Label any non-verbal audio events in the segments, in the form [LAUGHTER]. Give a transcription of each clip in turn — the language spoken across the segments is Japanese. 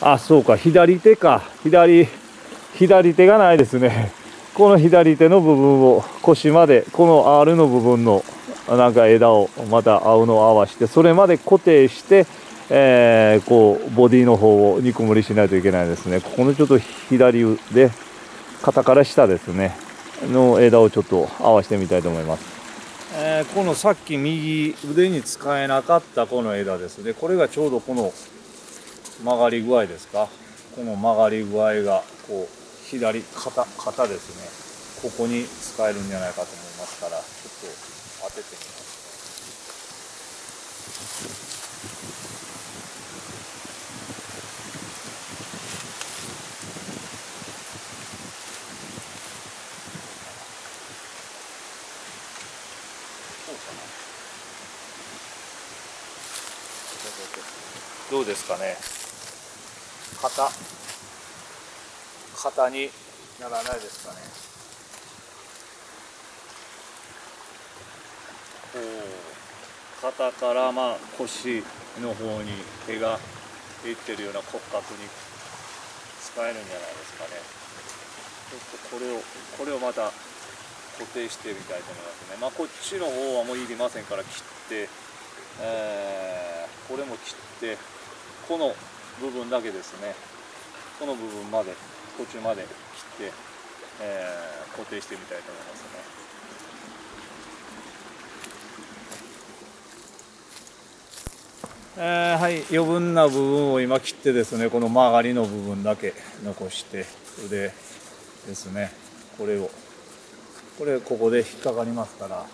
あそうか左手か。左左手がないですね。[LAUGHS] この左手の部分を腰までこの R の部分のなんか枝をまた青の合わしてそれまで固定して、えー、こうボディの方を肉盛りしないといけないですね。ここのちょっと左で肩から下ですね。の枝をちょっと合わせてみたいと思います、えー、このさっき右腕に使えなかったこの枝ですね。これがちょうどこの曲がり具合ですか？この曲がり具合がこう左肩肩ですね。ここに使えるんじゃないかと思いますからちょっと当ててみます。どうですかね？肩。肩にならないですかね。こう肩からまあ腰の方に手がいってるような骨格に使えるんじゃないですかね。ちょっとこれをこれをまた固定してみたいと思いますね。まあこっちの方はもういりませんから切って、えー、これも切ってこの部分だけですね。この部分まで途中まで切って、えー、固定してみたいと思いますね。えー、はい。余分な部分を今切ってですねこの曲がりの部分だけ残して腕ですねこれをこれここで引っかかりますから。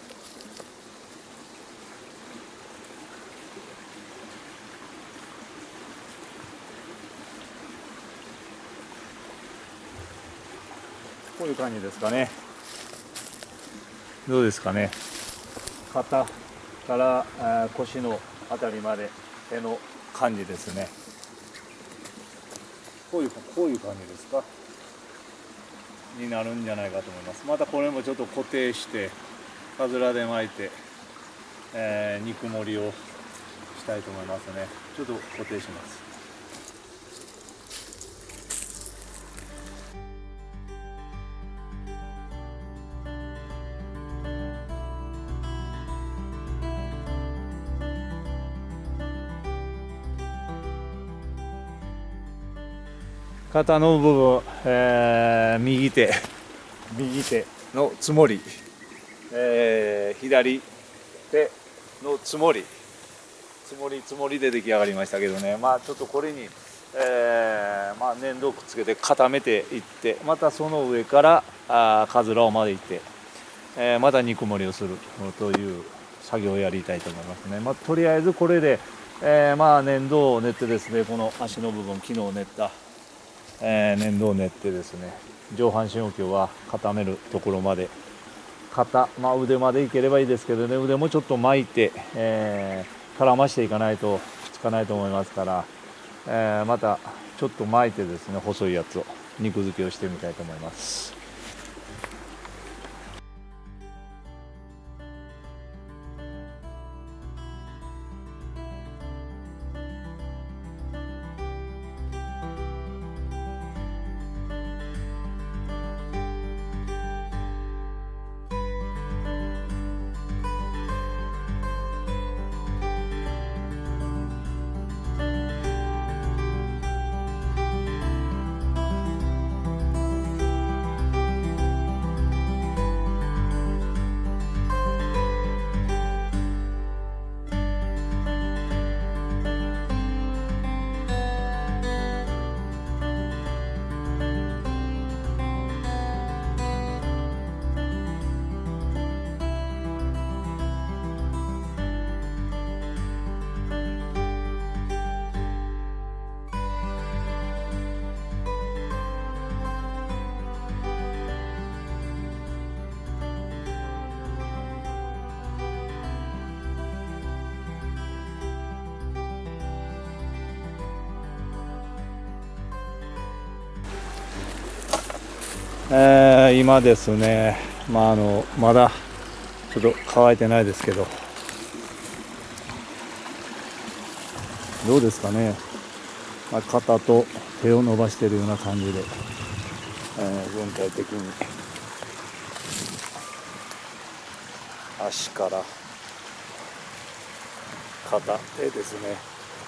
こういう感じですかね。どうですかね。肩から腰の辺りまで手の感じですね。こういうこういう感じですか。になるんじゃないかと思います。またこれもちょっと固定してかずらで巻いて、えー、肉盛りをしたいと思いますね。ちょっと固定します肩の部分、えー、右手右手のつもり、えー、左手のつもりつもりつもりで出来上がりましたけどね。まあちょっとこれに、えー、まあ、粘土をくっつけて固めていってまたその上からあカズラをまでいって、えまた肉盛りをするという作業をやりたいと思いますね、まあ、とりあえずこれで、えまあ粘土を練ってですねこの足の部分昨日練ったえー、粘土を練ってですね上半身置きは固めるところまで肩、まあ、腕までいければいいですけどね腕もちょっと巻いて、えー、絡ましていかないとつかないと思いますから、えー、またちょっと巻いてですね細いやつを肉付けをしてみたいと思います。えー、今ですね、まあ、あのまだちょっと乾いてないですけどどうですかね、まあ、肩と手を伸ばしているような感じで、えー、全体的に。足から肩手ですね。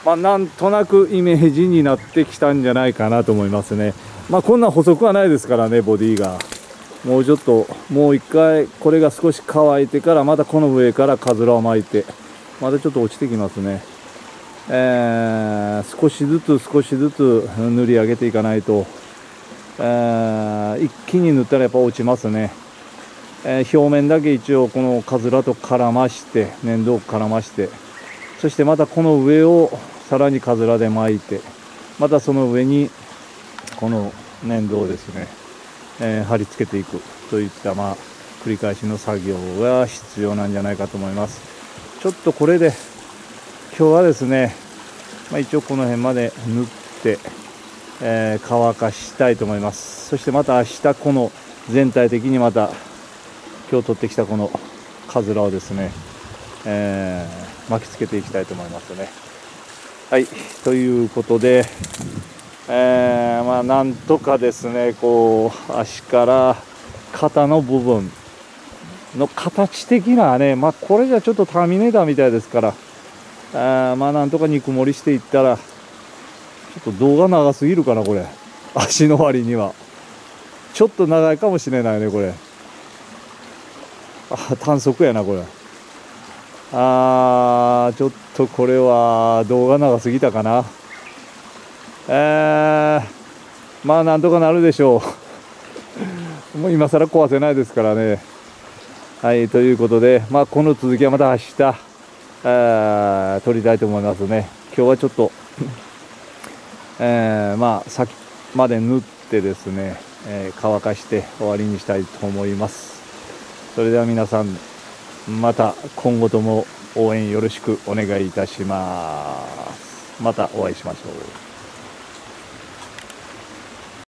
まあなんとなくイメージになってきたんじゃないかなと思いますね。まあこんな細くはないですからねボディが。もうちょっともう一回これが少し乾いてからまたこの上からカズラを巻いてまたちょっと落ちてきますね。えー、少しずつ少しずつ塗り上げていかないと、えー、一気に塗ったらやっぱ落ちますね、えー、表面だけ一応このカズラと絡まして粘土を絡ましてそしてまたこの上をさらにカズラで巻いてまたその上にこの粘土をですね、えー、貼り付けていくといったまあ繰り返しの作業が必要なんじゃないかと思います。ちょっとこれで今日はですね、まあ、一応この辺まで縫って、えー、乾かしたいと思います。そしてまた明日この全体的にまた今日取ってきたこのカズラをですね、えー、巻きつけていきたいと思いますね。はい。ということで、えー、まあなんとかですねこう足から肩の部分の形的なねまあこれじゃちょっとターミネーターみたいですからあまあなんとか肉盛りしていったらちょっと動画長すぎるかなこれ。足の割には。ちょっと長いかもしれないねこれ。あ短足やなこれ。あーちょっとこれは動画長すぎたかな。え、まあなんとかなるでしょう。[LAUGHS] もう今更壊せないですからね。はいということでまあこの続きはまた明日えー、撮りたいと思いますね。今日はちょっと [LAUGHS] えー、まあ先まで縫ってですね、えー、乾かして終わりにしたいと思います。それでは皆さんまた今後とも応援よろしくお願いいたします。またお会いしましょう。